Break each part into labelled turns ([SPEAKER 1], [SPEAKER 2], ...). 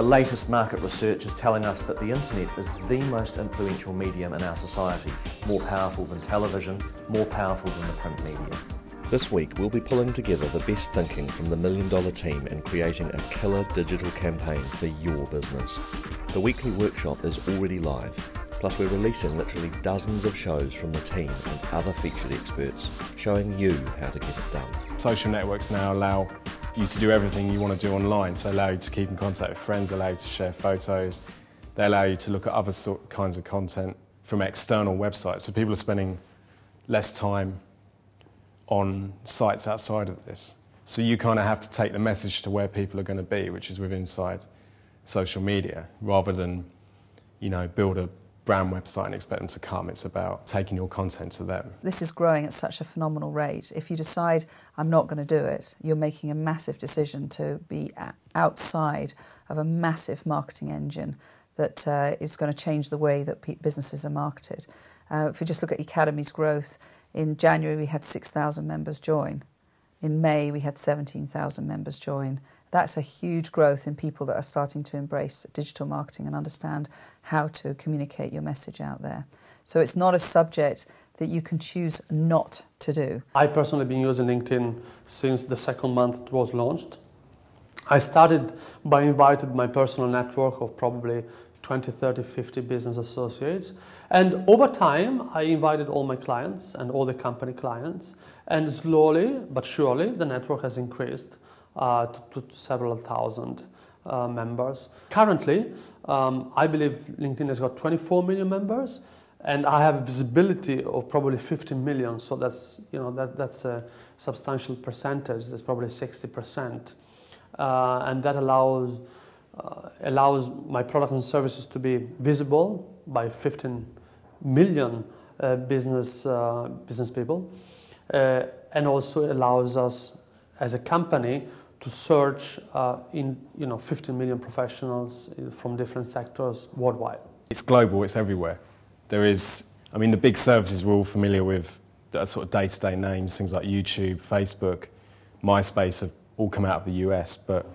[SPEAKER 1] latest market research is telling us that the internet is the most influential medium in our society, more powerful than television, more powerful than the print media. This week, we'll be pulling together the best thinking from the Million Dollar Team and creating a killer digital campaign for your business. The weekly workshop is already live, plus, we're releasing literally dozens of shows from the team and other featured experts showing you how to get it done.
[SPEAKER 2] Social networks now allow you to do everything you want to do online, so allow you to keep in contact with friends, allow you to share photos, they allow you to look at other sort, kinds of content from external websites. So people are spending less time on sites outside of this. So you kind of have to take the message to where people are going to be, which is within inside social media, rather than, you know, build a brand website and expect them to come. It's about taking your content to them.
[SPEAKER 3] This is growing at such a phenomenal rate. If you decide, I'm not going to do it, you're making a massive decision to be outside of a massive marketing engine that uh, is going to change the way that businesses are marketed. Uh, if you just look at Ecademy's growth, in January, we had 6,000 members join. In May, we had 17,000 members join. That's a huge growth in people that are starting to embrace digital marketing and understand how to communicate your message out there. So it's not a subject that you can choose not to do.
[SPEAKER 4] I personally been using LinkedIn since the second month it was launched. I started by inviting my personal network of probably 20, 30, 50 business associates. And over time, I invited all my clients and all the company clients. And slowly but surely, the network has increased uh, to, to, several thousand uh, members. Currently, um, I believe LinkedIn has got 24 million members. And I have visibility of probably 15 million, so that's you know that, that's a substantial percentage. That's probably 60 percent, uh, and that allows uh, allows my products and services to be visible by 15 million uh, business, business people, and also allows us as a company to search uh, in you know 15 million professionals from different sectors worldwide.
[SPEAKER 2] It's global, it's everywhere. There is, I mean, the big services we're all familiar with, that sort of day-to-day names, things like YouTube, Facebook, MySpace have all come out of the US, but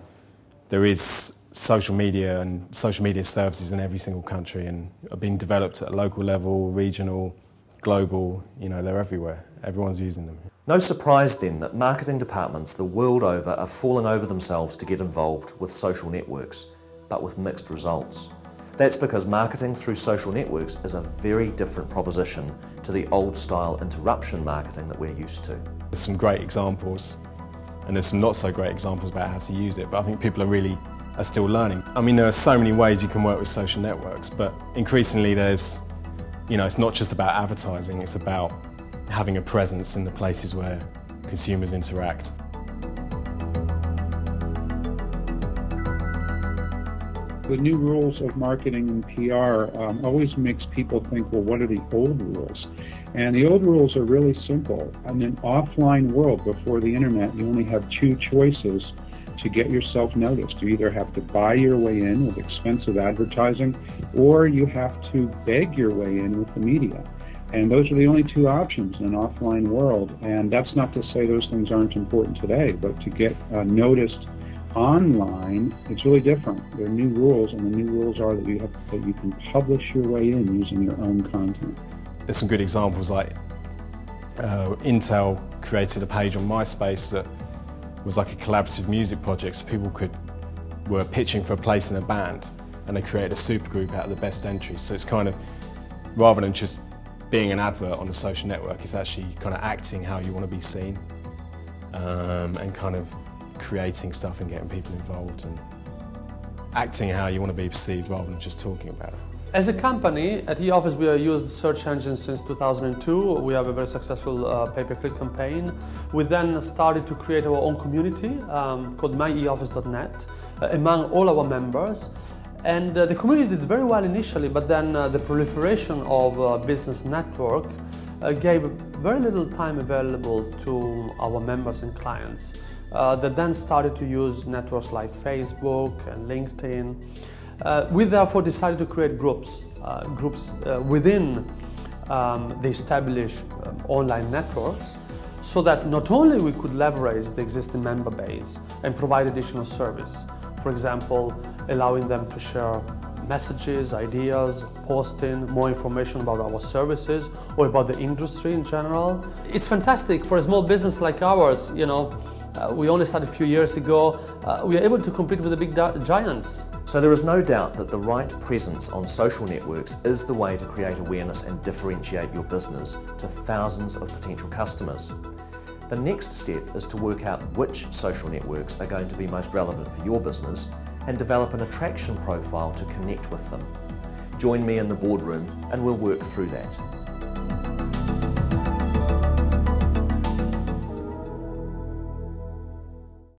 [SPEAKER 2] there is social media and social media services in every single country and are being developed at a local level, regional, global, you know, they're everywhere. Everyone's using them.
[SPEAKER 1] No surprise then that marketing departments the world over are falling over themselves to get involved with social networks, but with mixed results. That's because marketing through social networks is a very different proposition to the old style interruption marketing that we're used to.
[SPEAKER 2] There's some great examples and there's some not so great examples about how to use it, but I think people are really are still learning. I mean, there are so many ways you can work with social networks, but increasingly there's, you know, it's not just about advertising, it's about having a presence in the places where consumers interact.
[SPEAKER 5] The new rules of marketing and PR um, always makes people think, well, what are the old rules? And the old rules are really simple. In an offline world before the internet, you only have two choices to get yourself noticed. You either have to buy your way in with expensive advertising or you have to beg your way in with the media. And those are the only two options in an offline world. And that's not to say those things aren't important today, but to get uh, noticed online, it's really different. There are new rules, and the new rules are that you have that you can publish your way in using your own content.
[SPEAKER 2] There's some good examples like uh, Intel created a page on MySpace that was like a collaborative music project so people could were pitching for a place in a band and they created a supergroup out of the best entries. So it's kind of, rather than just being an advert on a social network, is actually kind of acting how you want to be seen um, and kind of creating stuff and getting people involved and acting how you want to be perceived rather than just talking about it.
[SPEAKER 4] As a company, at eOffice we have used search engines since 2002. We have a very successful uh, pay-per-click campaign. We then started to create our own community um, called myeoffice.net uh, among all our members. And uh, the community did very well initially, but then uh, the proliferation of uh, business network uh, gave very little time available to our members and clients that then started to use networks like Facebook and LinkedIn. Uh, we therefore decided to create groups, uh, groups uh, within um, the established um, online networks so that not only we could leverage the existing member base and provide additional service, for example, allowing them to share messages, ideas, posting more information about our services or about the industry in general. It's fantastic for a small business like ours, you know. Uh, we only started a few years ago. Uh, we are able to compete with the big giants.
[SPEAKER 1] So there is no doubt that the right presence on social networks is the way to create awareness and differentiate your business to thousands of potential customers. The next step is to work out which social networks are going to be most relevant for your business and develop an attraction profile to connect with them. Join me in the boardroom and we'll work through that.